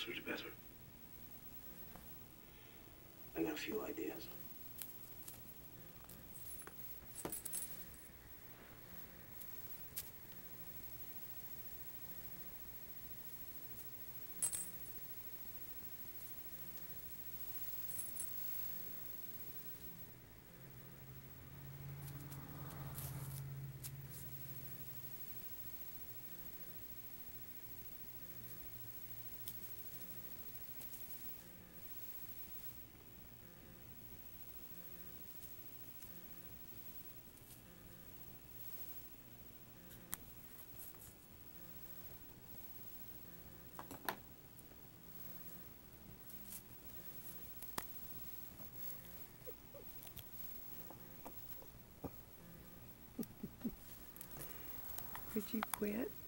closer to better. A few ideas. Would you quit?